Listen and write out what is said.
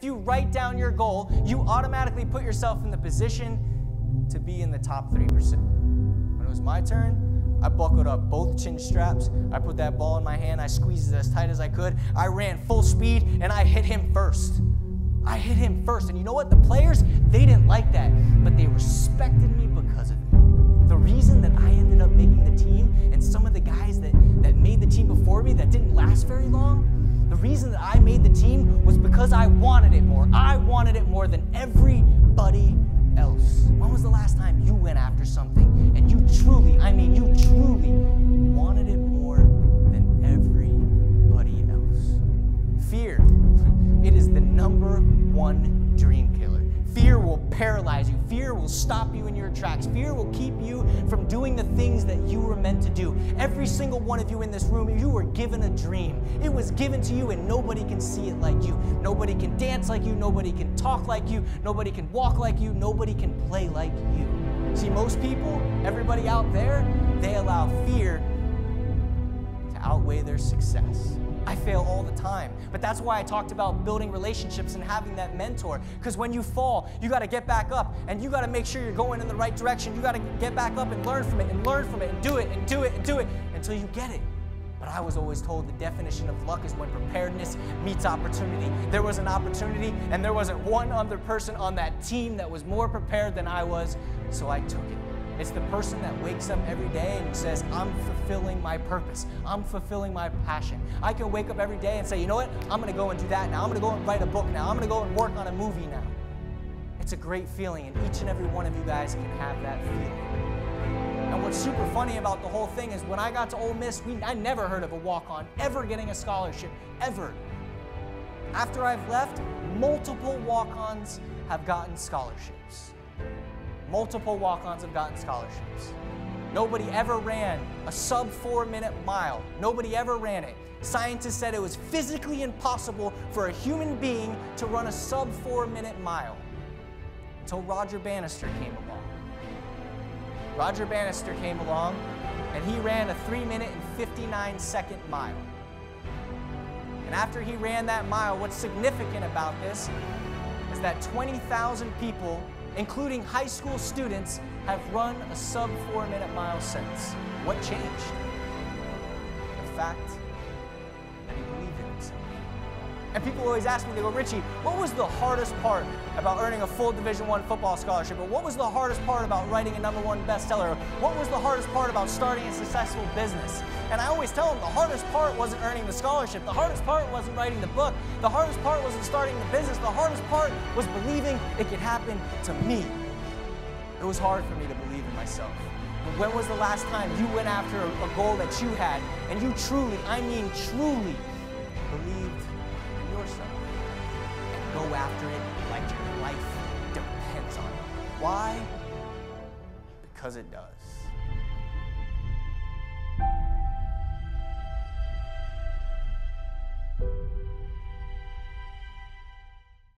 If you write down your goal, you automatically put yourself in the position to be in the top 3%. When it was my turn, I buckled up both chin straps. I put that ball in my hand. I squeezed it as tight as I could. I ran full speed and I hit him first. I hit him first. And you know what? The players, they didn't like that, but they respected me because of it. The reason that I ended up making the team and some of the guys that, that made the team before me that didn't last very long reason that I made the team was because I wanted it more. I wanted it more than everybody else. When was the last time you went after something and you truly, I mean, you truly wanted it more than everybody else? Fear, it is the number one dream killer. Paralyze you. Fear will stop you in your tracks. Fear will keep you from doing the things that you were meant to do. Every single one of you in this room, you were given a dream. It was given to you, and nobody can see it like you. Nobody can dance like you. Nobody can talk like you. Nobody can walk like you. Nobody can play like you. See, most people, everybody out there, they allow fear to outweigh their success. I fail all the time. But that's why I talked about building relationships and having that mentor. Because when you fall, you got to get back up and you got to make sure you're going in the right direction. You got to get back up and learn from it and learn from it and do it and do it and do it until you get it. But I was always told the definition of luck is when preparedness meets opportunity. There was an opportunity, and there wasn't one other person on that team that was more prepared than I was, so I took it. It's the person that wakes up every day and says, I'm fulfilling my purpose. I'm fulfilling my passion. I can wake up every day and say, you know what? I'm going to go and do that now. I'm going to go and write a book now. I'm going to go and work on a movie now. It's a great feeling, and each and every one of you guys can have that feeling. And what's super funny about the whole thing is when I got to Ole Miss, we, I never heard of a walk-on ever getting a scholarship, ever. After I've left, multiple walk-ons have gotten scholarships. Multiple walk ons have gotten scholarships. Nobody ever ran a sub four minute mile. Nobody ever ran it. Scientists said it was physically impossible for a human being to run a sub four minute mile until Roger Bannister came along. Roger Bannister came along and he ran a three minute and 59 second mile. And after he ran that mile, what's significant about this is that 20,000 people including high school students, have run a sub four minute mile since. What changed? The fact And people always ask me, they go, Richie, what was the hardest part about earning a full Division One football scholarship? Or what was the hardest part about writing a number one bestseller? What was the hardest part about starting a successful business? And I always tell them the hardest part wasn't earning the scholarship. The hardest part wasn't writing the book. The hardest part wasn't starting the business. The hardest part was believing it could happen to me. It was hard for me to believe in myself. But when was the last time you went after a goal that you had and you truly, I mean truly, believed yourself? And go after it like your life depends on it. Why? Because it does.